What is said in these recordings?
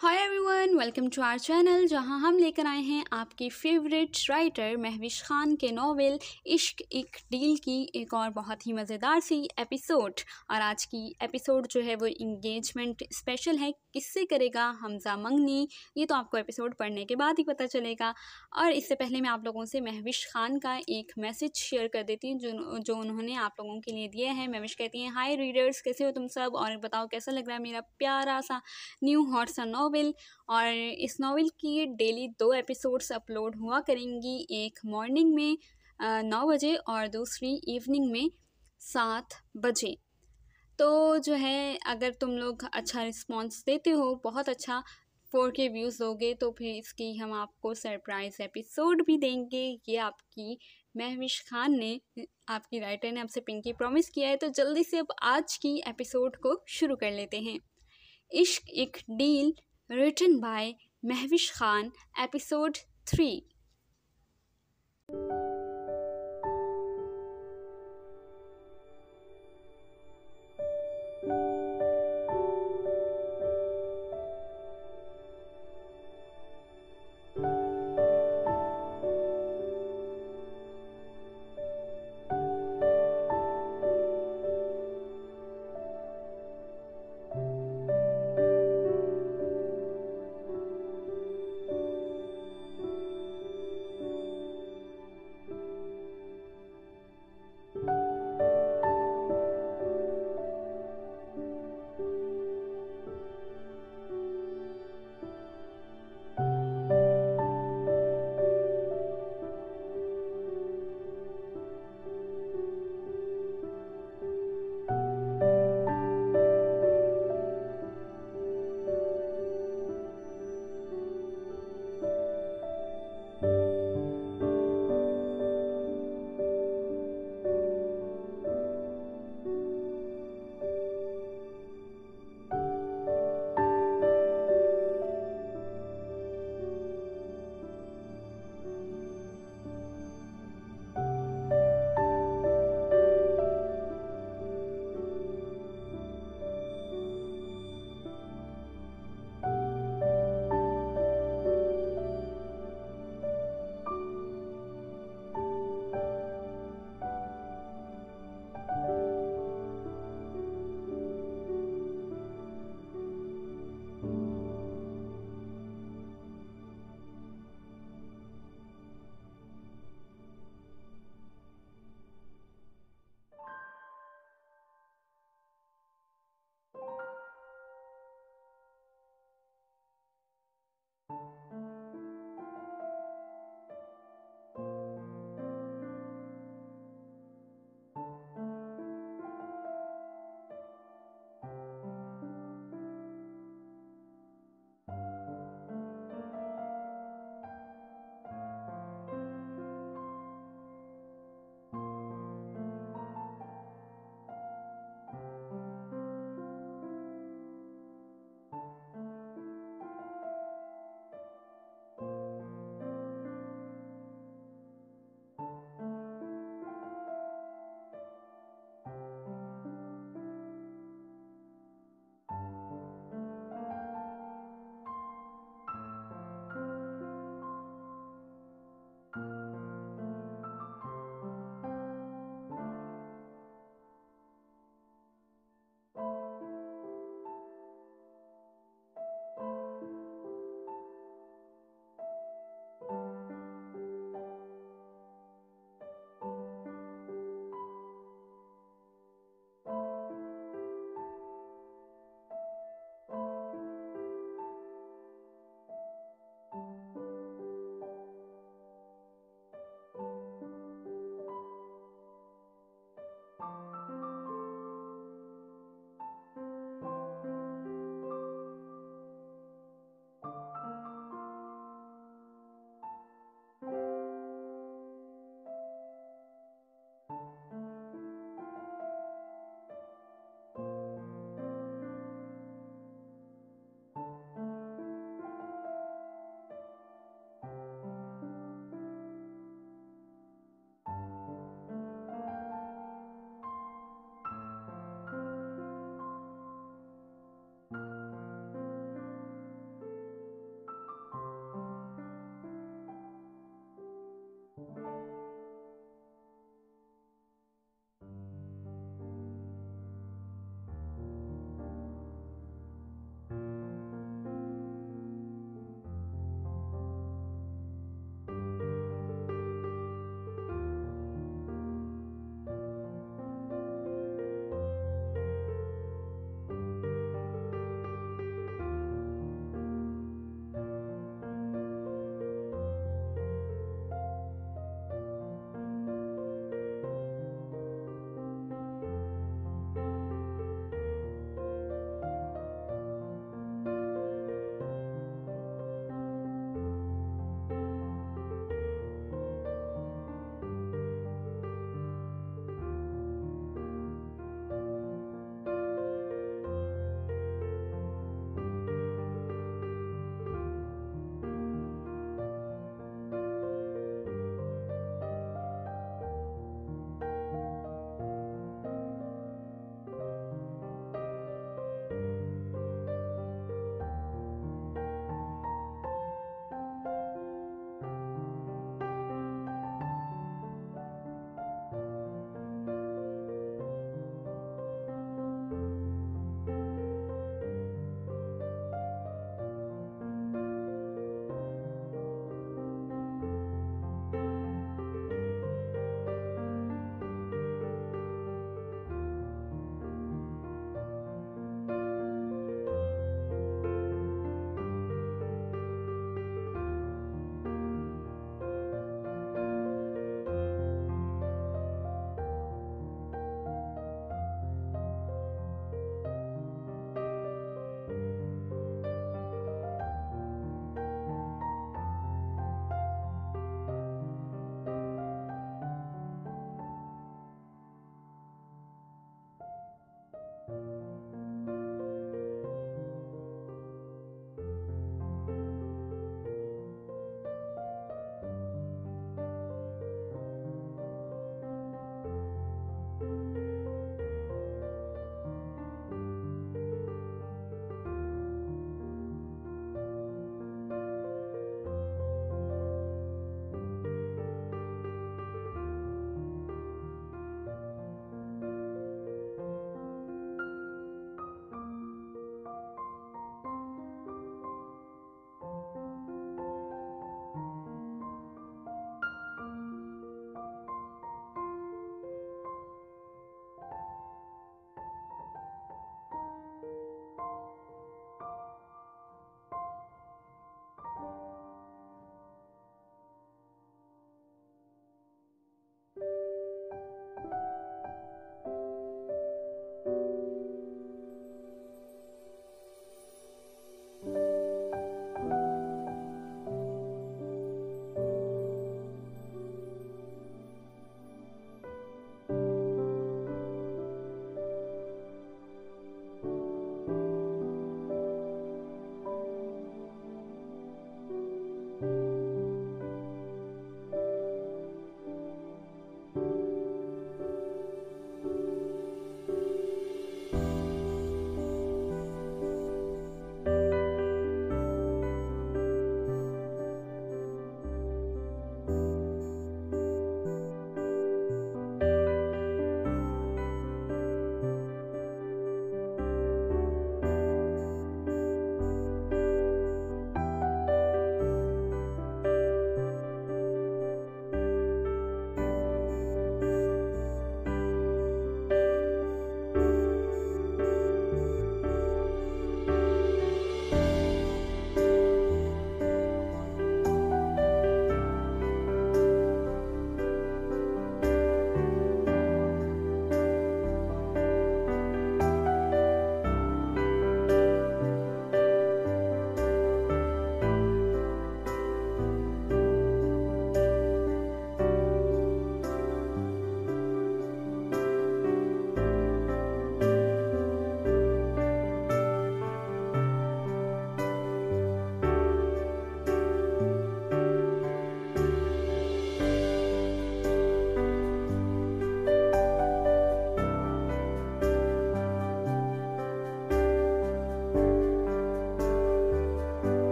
Hi everyone welcome to our channel जहाँ हम लेकर आए हैं आपकी फेवरेट राइटर महविश खान के नावल इश्क एक डील की एक और बहुत ही मज़ेदार सी एपिसोड और आज की एपिसोड जो है वो इंगेजमेंट स्पेशल है, किससे करेगा हमजा मंगनी, ये तो आपको एपिसोड पढ़ने के बाद ही पता चलेगा। और इससे पहले मैं आप लोगों से महविश खान का एक मैसेज शेयर कर देती हूँ, जो जो उन्होंने आप लोगों के लिए दिया है। महविश कहती हैं हाय रीडर्स कैसे हो तुम सब? और बताओ, कैसा लग रहा है मेरा प्यारा सा न्यू हॉट सा नावल और इस नावल की डेली दो एपिसोड्स अपलोड हुआ करेंगी, एक मॉर्निंग में नौ बजे और दूसरी इवनिंग में सात बजे। तो जो है, अगर तुम लोग अच्छा रिस्पॉन्स देते हो, बहुत अच्छा फोर के व्यूज़ दोगे तो फिर इसकी हम आपको सरप्राइज़ एपिसोड भी देंगे। ये आपकी महविश खान ने, आपकी राइटर ने आपसे पिंकी प्रॉमिस किया है तो जल्दी से अब आज की एपिसोड को शुरू कर लेते हैं। इश्क एक deal written by Mehwish Khan, episode 3.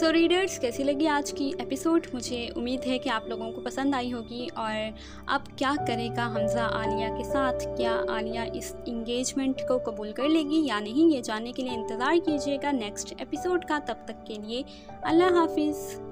So so, readers कैसी लगी आज की एपिसोड मुझे उम्मीद है कि आप लोगों को पसंद आई होगी। और अब क्या करेगा हमज़ा आलिया के साथ? क्या आलिया इस इंगेजमेंट को कबूल कर लेगी या नहीं? ये जानने के लिए इंतज़ार कीजिएगा नेक्स्ट एपिसोड का। तब तक के लिए अल्लाह हाफिज़।